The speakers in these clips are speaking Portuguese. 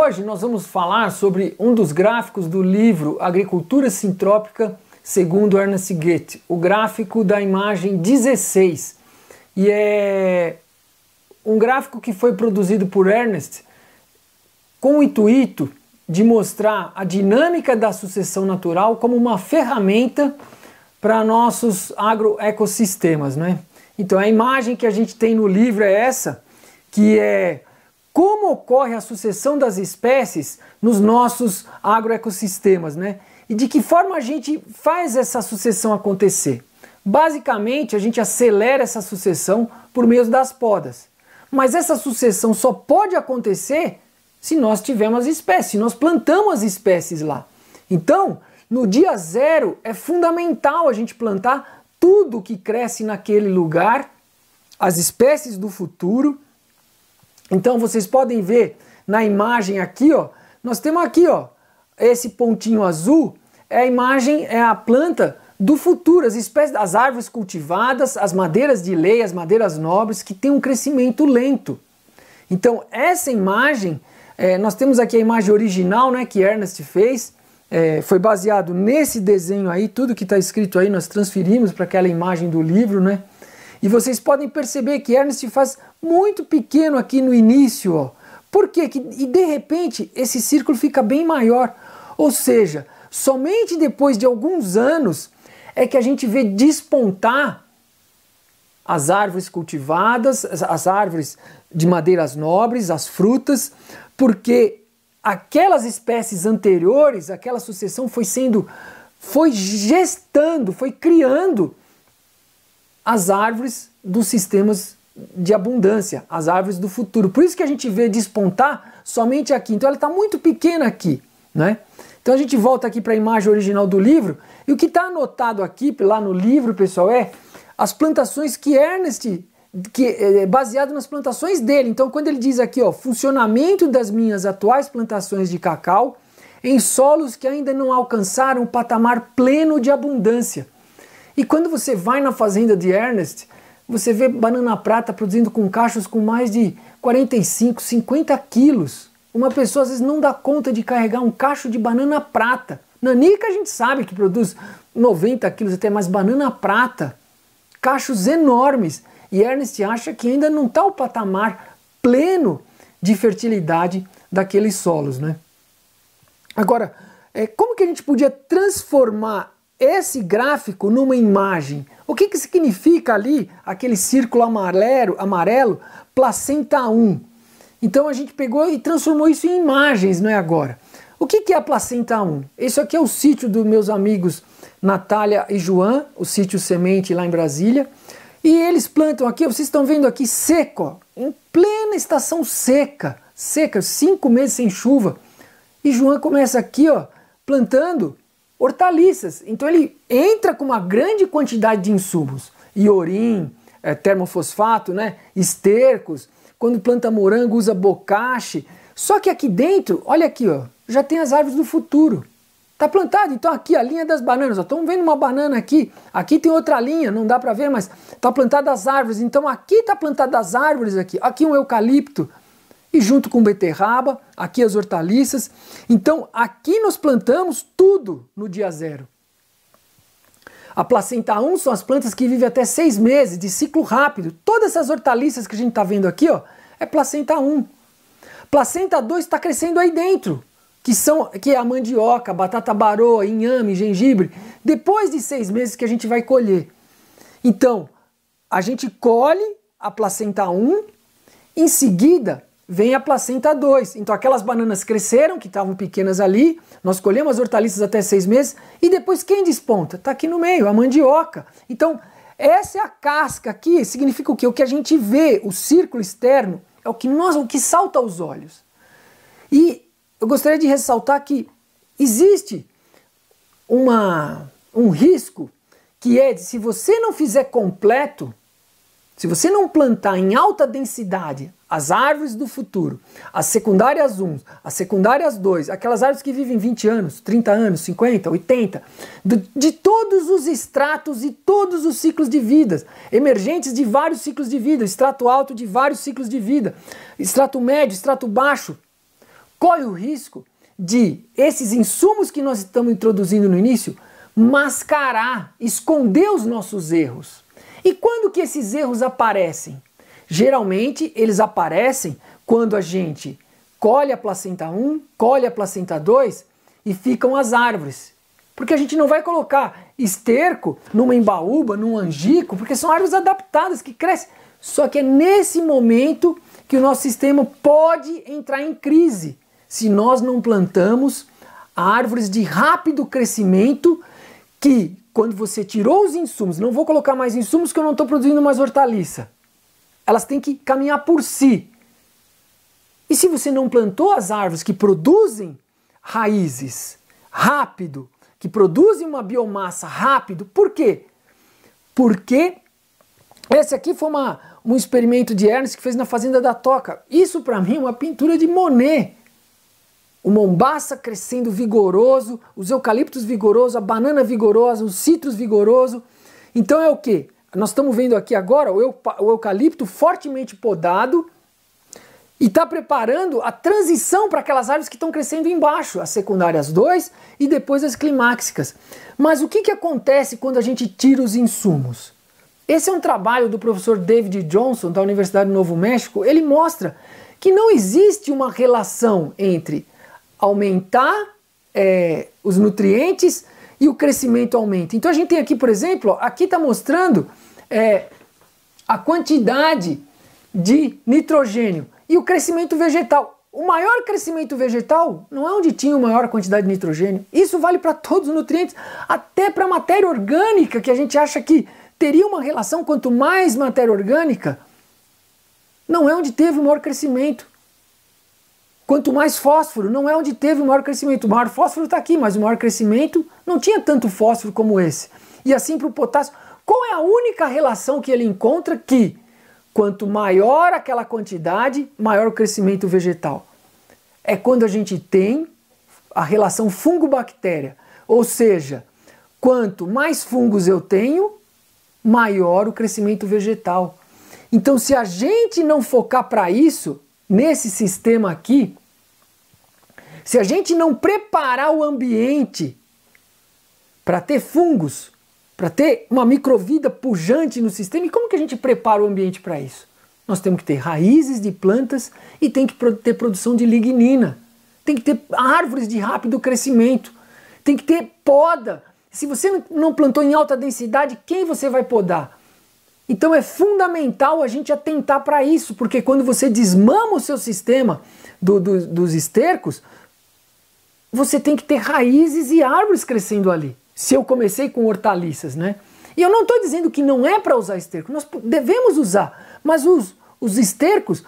Hoje nós vamos falar sobre um dos gráficos do livro Agricultura Sintrópica segundo Ernest Goethe, o gráfico da imagem 16. E é um gráfico que foi produzido por Ernest com o intuito de mostrar a dinâmica da sucessão natural como uma ferramenta para nossos agroecossistemas, né? Então a imagem que a gente tem no livro é essa, que é como ocorre a sucessão das espécies nos nossos agroecossistemas, né? E de que forma a gente faz essa sucessão acontecer? Basicamente, a gente acelera essa sucessão por meio das podas. Mas essa sucessão só pode acontecer se nós tivermos espécies, se nós plantamos as espécies lá. Então, no dia zero, é fundamental a gente plantar tudo que cresce naquele lugar, as espécies do futuro, então vocês podem ver na imagem aqui, ó, nós temos aqui, ó, esse pontinho azul é a imagem, é a planta do futuro, as espécies, as árvores cultivadas, as madeiras de lei, as madeiras nobres que têm um crescimento lento. Então essa imagem, é, nós temos aqui a imagem original, né, que Ernest fez, é, foi baseado nesse desenho aí, tudo que está escrito aí nós transferimos para aquela imagem do livro, né? E vocês podem perceber que Ernest faz muito pequeno aqui no início, ó. Por quê? Que, e de repente esse círculo fica bem maior. Ou seja, somente depois de alguns anos é que a gente vê despontar as árvores cultivadas, as, as árvores de madeiras nobres, as frutas, porque aquelas espécies anteriores, aquela sucessão foi sendo, foi gestando, foi criando as árvores dos sistemas de abundância, as árvores do futuro. Por isso que a gente vê despontar somente aqui. Então ela está muito pequena aqui, né? Então a gente volta aqui para a imagem original do livro e o que está anotado aqui lá no livro, pessoal, é as plantações que Ernest que é baseado nas plantações dele. Então, quando ele diz aqui, ó, funcionamento das minhas atuais plantações de cacau em solos que ainda não alcançaram o patamar pleno de abundância. E quando você vai na fazenda de Ernest, você vê banana prata produzindo com cachos com mais de 45, 50 quilos. Uma pessoa às vezes não dá conta de carregar um cacho de banana prata. Nanica a gente sabe que produz 90 quilos até mais banana prata. Cachos enormes. E Ernest acha que ainda não está o patamar pleno de fertilidade daqueles solos, né? Agora, é, como que a gente podia transformar esse gráfico numa imagem. O que, que significa ali aquele círculo amarelo, amarelo, placenta 1? Então a gente pegou e transformou isso em imagens, não é agora? O que, que é a placenta 1? Isso aqui é o sítio dos meus amigos Natália e João, o sítio Semente lá em Brasília. E eles plantam aqui, vocês estão vendo aqui seco, em plena estação seca, seca, cinco meses sem chuva. E João começa aqui, ó, plantando hortaliças. Então ele entra com uma grande quantidade de insumos, iorim, é, termofosfato, né, estercos. Quando planta morango usa bocache. Só que aqui dentro, olha aqui, ó, já tem as árvores do futuro. Tá plantado, então aqui a linha das bananas, estamos vendo uma banana aqui, aqui tem outra linha, não dá para ver, mas tá plantada as árvores, então aqui tá plantada as árvores aqui, aqui um eucalipto, e junto com beterraba, aqui as hortaliças. Então aqui nós plantamos tudo no dia zero. A placenta 1 são as plantas que vivem até seis meses, de ciclo rápido. Todas essas hortaliças que a gente está vendo aqui, ó, é placenta 1. Placenta 2 está crescendo aí dentro, que são que é a mandioca, batata baroa, inhame, gengibre. Depois de seis meses que a gente vai colher. Então, a gente colhe a placenta 1, em seguida vem a placenta 2. Então aquelas bananas cresceram, que estavam pequenas ali, nós colhemos as hortaliças até seis meses, e depois quem desponta? Está aqui no meio, a mandioca. Então essa é a casca aqui, significa o quê? O que a gente vê, o círculo externo, é o que, nós, o que salta aos olhos. E eu gostaria de ressaltar que existe uma, um risco que é de se você não fizer completo, se você não plantar em alta densidade as árvores do futuro, as secundárias 1, as secundárias 2, aquelas árvores que vivem 20 anos, 30 anos, 50, 80, de, de todos os estratos e todos os ciclos de vida, emergentes de vários ciclos de vida, extrato alto de vários ciclos de vida, extrato médio, extrato baixo. corre o risco de esses insumos que nós estamos introduzindo no início mascarar, esconder os nossos erros. E quando que esses erros aparecem? Geralmente eles aparecem quando a gente colhe a placenta 1, colhe a placenta 2 e ficam as árvores. Porque a gente não vai colocar esterco numa embaúba, num angico, porque são árvores adaptadas que crescem. Só que é nesse momento que o nosso sistema pode entrar em crise se nós não plantamos árvores de rápido crescimento que quando você tirou os insumos, não vou colocar mais insumos que eu não estou produzindo mais hortaliça. Elas têm que caminhar por si. E se você não plantou as árvores que produzem raízes rápido, que produzem uma biomassa rápido, por quê? Porque esse aqui foi uma, um experimento de Ernst que fez na Fazenda da Toca. Isso para mim é uma pintura de Monet. O mombaça crescendo vigoroso, os eucaliptos vigorosos, a banana vigorosa, os citros vigoroso. Então é o que? Nós estamos vendo aqui agora o, eucalipto fortemente podado e está preparando a transição para aquelas árvores que estão crescendo embaixo, as secundárias 2 e depois as climáxicas. Mas o que, que acontece quando a gente tira os insumos? Esse é um trabalho do professor David Johnson, da Universidade do Novo México. Ele mostra que não existe uma relação entre aumentar é, os nutrientes e o crescimento aumenta. Então a gente tem aqui, por exemplo, aqui está mostrando é, a quantidade de nitrogênio e o crescimento vegetal. O maior crescimento vegetal não é onde tinha a maior quantidade de nitrogênio. Isso vale para todos os nutrientes, até para a matéria orgânica, que a gente acha que teria uma relação quanto mais matéria orgânica, não é onde teve o maior crescimento. Quanto mais fósforo, não é onde teve o maior crescimento. O maior fósforo está aqui, mas o maior crescimento não tinha tanto fósforo como esse. E assim para o potássio. Qual é a única relação que ele encontra que quanto maior aquela quantidade, maior o crescimento vegetal? É quando a gente tem a relação fungo-bactéria. Ou seja, quanto mais fungos eu tenho, maior o crescimento vegetal. Então, se a gente não focar para isso, nesse sistema aqui, se a gente não preparar o ambiente para ter fungos, para ter uma microvida pujante no sistema, e como que a gente prepara o ambiente para isso? Nós temos que ter raízes de plantas e tem que ter produção de lignina. Tem que ter árvores de rápido crescimento. Tem que ter poda se você não plantou em alta densidade, quem você vai podar? Então é fundamental a gente atentar para isso, porque quando você desmama o seu sistema do, do, dos estercos, você tem que ter raízes e árvores crescendo ali. Se eu comecei com hortaliças, né? E eu não estou dizendo que não é para usar esterco, nós devemos usar, mas os, os estercos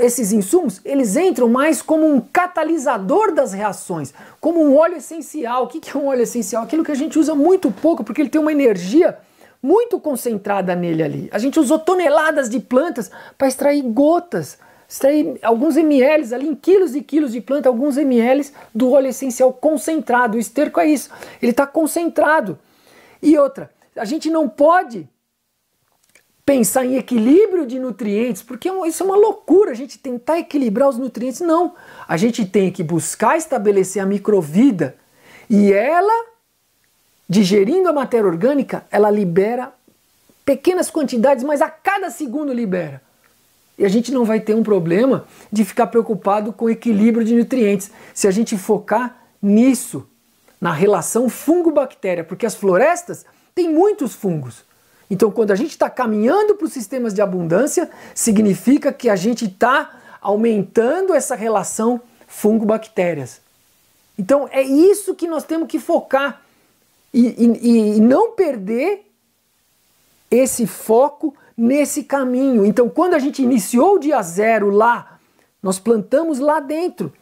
esses insumos, eles entram mais como um catalisador das reações, como um óleo essencial. O que é um óleo essencial? Aquilo que a gente usa muito pouco, porque ele tem uma energia muito concentrada nele ali. A gente usou toneladas de plantas para extrair gotas, extrair alguns ml ali, em quilos e quilos de planta, alguns ml do óleo essencial concentrado. O esterco é isso, ele está concentrado. E outra, a gente não pode pensar em equilíbrio de nutrientes, porque é isso é uma loucura a gente tentar equilibrar os nutrientes. Não. A gente tem que buscar estabelecer a microvida e ela, digerindo a matéria orgânica, ela libera pequenas quantidades, mas a cada segundo libera. E a gente não vai ter um problema de ficar preocupado com o equilíbrio de nutrientes se a gente focar nisso, na relação fungo-bactéria, porque as florestas têm muitos fungos. Então, quando a gente está caminhando para os sistemas de abundância, significa que a gente está aumentando essa relação fungo-bactérias. Então, é isso que nós temos que focar e, e, e não perder esse foco nesse caminho. Então, quando a gente iniciou o dia zero lá, nós plantamos lá dentro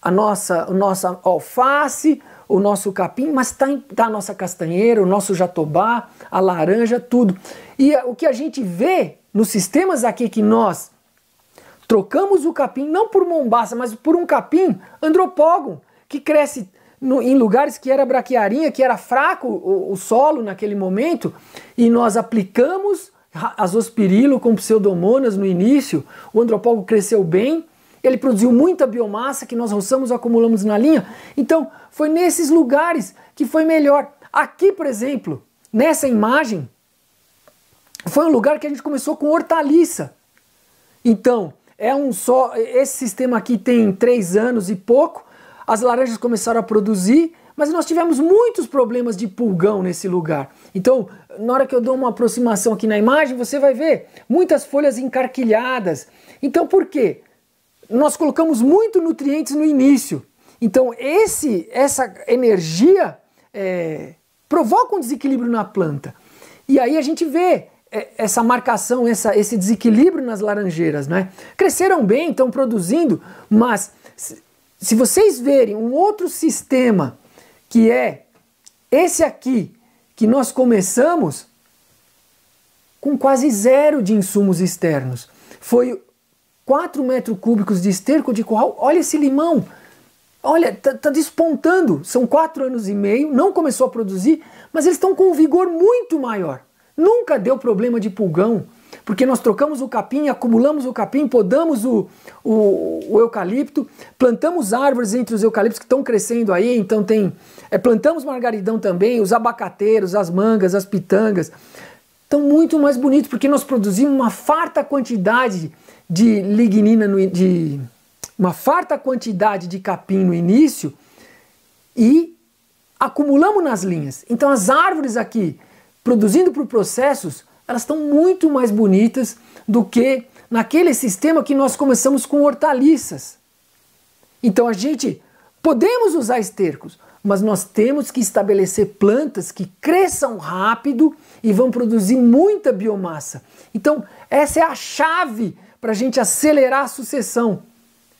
a nossa, a nossa alface, o nosso capim, mas está tá a nossa castanheira, o nosso jatobá, a laranja, tudo. E o que a gente vê nos sistemas aqui que nós trocamos o capim, não por mombaça, mas por um capim andropógon, que cresce no, em lugares que era braquiarinha, que era fraco o, o, solo naquele momento, e nós aplicamos azospirilo com pseudomonas no início, o andropógon cresceu bem, ele produziu muita biomassa que nós roçamos acumulamos na linha. Então, foi nesses lugares que foi melhor. Aqui, por exemplo, nessa imagem, foi um lugar que a gente começou com hortaliça. Então, é um só. Esse sistema aqui tem três anos e pouco. As laranjas começaram a produzir, mas nós tivemos muitos problemas de pulgão nesse lugar. Então, na hora que eu dou uma aproximação aqui na imagem, você vai ver muitas folhas encarquilhadas. Então, por quê? Nós colocamos muito nutrientes no início. Então, esse, essa energia é, provoca um desequilíbrio na planta. E aí a gente vê é, essa marcação, essa, esse desequilíbrio nas laranjeiras, né? Cresceram bem, estão produzindo, mas se vocês verem um outro sistema que é esse aqui, que nós começamos com quase zero de insumos externos. Foi 4 metros cúbicos de esterco de curral. Olha esse limão. Olha, tá, tá, despontando. São quatro anos e meio, não começou a produzir, mas eles estão com um vigor muito maior. Nunca deu problema de pulgão, porque nós trocamos o capim, acumulamos o capim, podamos o, o, o eucalipto, plantamos árvores entre os eucaliptos que estão crescendo aí, então tem. É, plantamos margaridão também, os abacateiros, as mangas, as pitangas. Estão muito mais bonitos, porque nós produzimos uma farta quantidade de lignina, no, de, uma farta quantidade de capim no início e acumulamos nas linhas. Então as árvores aqui, produzindo por processos, elas estão muito mais bonitas do que naquele sistema que nós começamos com hortaliças. Então a gente podemos usar estercos, mas nós temos que estabelecer plantas que cresçam rápido e vão produzir muita biomassa. Então essa é a chave para a gente acelerar a sucessão.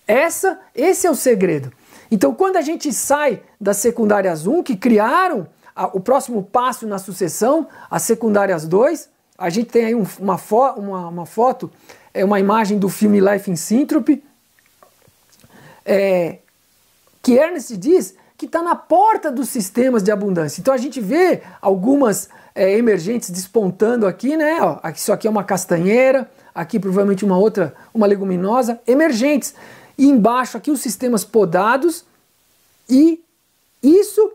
Essa, esse é o segredo. Então quando a gente sai das secundárias 1 que criaram a, o próximo passo na sucessão, as secundárias 2, a gente tem aí um, uma, fo uma, uma, foto, é uma imagem do filme Life in Synthropy, é, que Ernest diz que está na porta dos sistemas de abundância. Então a gente vê algumas é, emergentes despontando aqui, né? Ó, isso aqui é uma castanheira, aqui provavelmente uma outra, uma leguminosa, emergentes. E embaixo aqui os sistemas podados e isso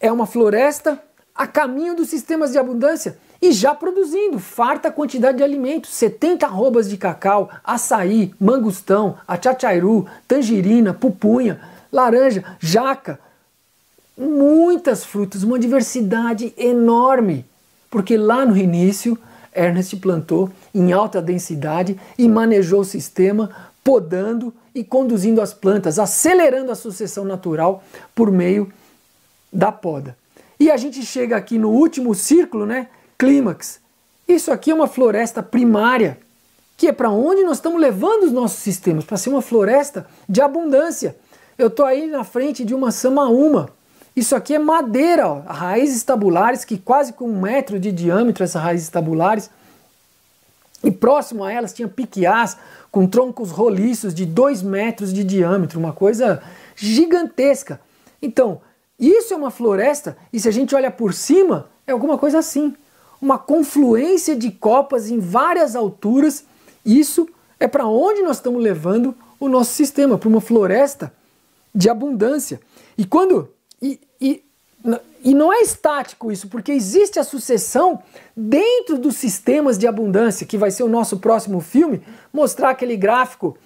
é uma floresta a caminho dos sistemas de abundância e já produzindo farta quantidade de alimentos, 70 arrobas de cacau, açaí, mangostão, achachairu, tangerina, pupunha, laranja, jaca, muitas frutas, uma diversidade enorme, porque lá no início Ernest plantou em alta densidade e manejou o sistema, podando e conduzindo as plantas, acelerando a sucessão natural por meio da poda. E a gente chega aqui no último círculo, né? Clímax. Isso aqui é uma floresta primária, que é para onde nós estamos levando os nossos sistemas, para ser uma floresta de abundância. Eu estou aí na frente de uma samaúma. Isso aqui é madeira, ó, raízes tabulares, que quase com um metro de diâmetro, essas raízes tabulares. E próximo a elas tinha piquiás com troncos roliços de dois metros de diâmetro, uma coisa gigantesca. Então, isso é uma floresta, e se a gente olha por cima, é alguma coisa assim uma confluência de copas em várias alturas. Isso é para onde nós estamos levando o nosso sistema, para uma floresta de abundância. E quando. E, e, e não é estático isso, porque existe a sucessão dentro dos sistemas de abundância, que vai ser o nosso próximo filme, mostrar aquele gráfico,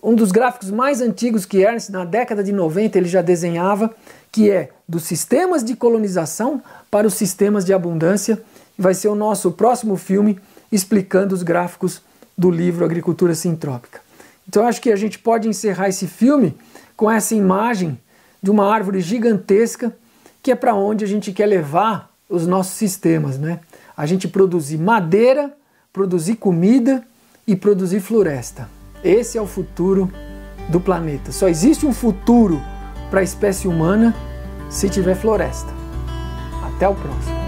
um dos gráficos mais antigos que Ernst, na década de 90, ele já desenhava, que é dos sistemas de colonização para os sistemas de abundância vai ser o nosso próximo filme explicando os gráficos do livro Agricultura Sintrópica. Então acho que a gente pode encerrar esse filme com essa imagem de uma árvore gigantesca que é para onde a gente quer levar os nossos sistemas, né? A gente produzir madeira, produzir comida e produzir floresta. Esse é o futuro do planeta. Só existe um futuro para a espécie humana se tiver floresta. Até o próximo.